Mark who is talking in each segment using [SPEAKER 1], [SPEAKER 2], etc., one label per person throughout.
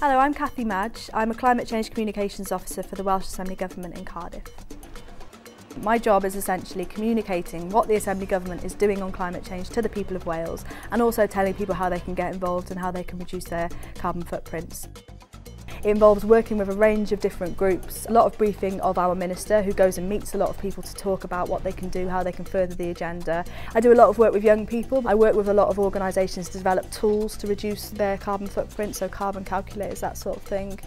[SPEAKER 1] Hello, I'm Kathy Madge. I'm a Climate Change Communications Officer for the Welsh Assembly Government in Cardiff. My job is essentially communicating what the Assembly Government is doing on climate change to the people of Wales and also telling people how they can get involved and how they can reduce their carbon footprints. It involves working with a range of different groups, a lot of briefing of our minister who goes and meets a lot of people to talk about what they can do, how they can further the agenda. I do a lot of work with young people. I work with a lot of organisations to develop tools to reduce their carbon footprint, so carbon calculators, that sort of thing.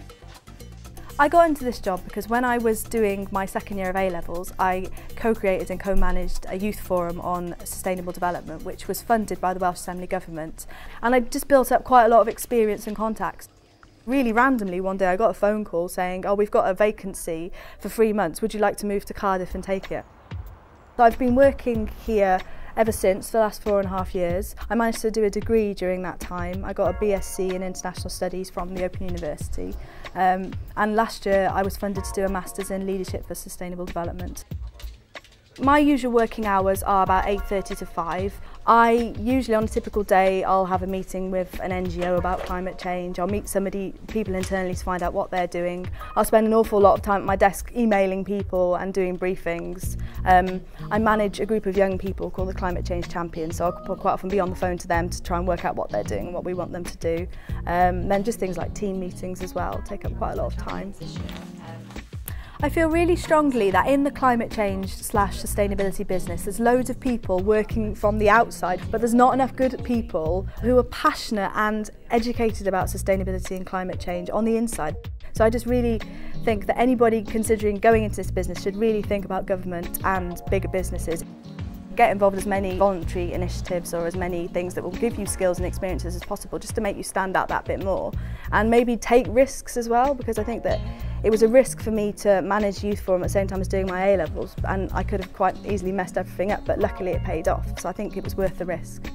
[SPEAKER 1] I got into this job because when I was doing my second year of A-levels, I co-created and co-managed a youth forum on sustainable development, which was funded by the Welsh Assembly Government. And I just built up quite a lot of experience and contacts. Really randomly, one day I got a phone call saying, oh, we've got a vacancy for three months. Would you like to move to Cardiff and take it? So I've been working here ever since for the last four and a half years. I managed to do a degree during that time. I got a BSc in International Studies from the Open University. Um, and last year I was funded to do a Masters in Leadership for Sustainable Development. My usual working hours are about 8.30 to 5. I usually on a typical day I'll have a meeting with an NGO about climate change. I'll meet somebody, people internally to find out what they're doing. I'll spend an awful lot of time at my desk emailing people and doing briefings. Um, I manage a group of young people called the Climate Change Champions, so I'll quite often be on the phone to them to try and work out what they're doing and what we want them to do. Um, then just things like team meetings as well take up quite a lot of time. I feel really strongly that in the climate change slash sustainability business, there's loads of people working from the outside, but there's not enough good people who are passionate and educated about sustainability and climate change on the inside. So I just really think that anybody considering going into this business should really think about government and bigger businesses. Get involved in as many voluntary initiatives or as many things that will give you skills and experiences as possible just to make you stand out that bit more. And maybe take risks as well because I think that it was a risk for me to manage youth forum at the same time as doing my A levels and I could have quite easily messed everything up but luckily it paid off so I think it was worth the risk.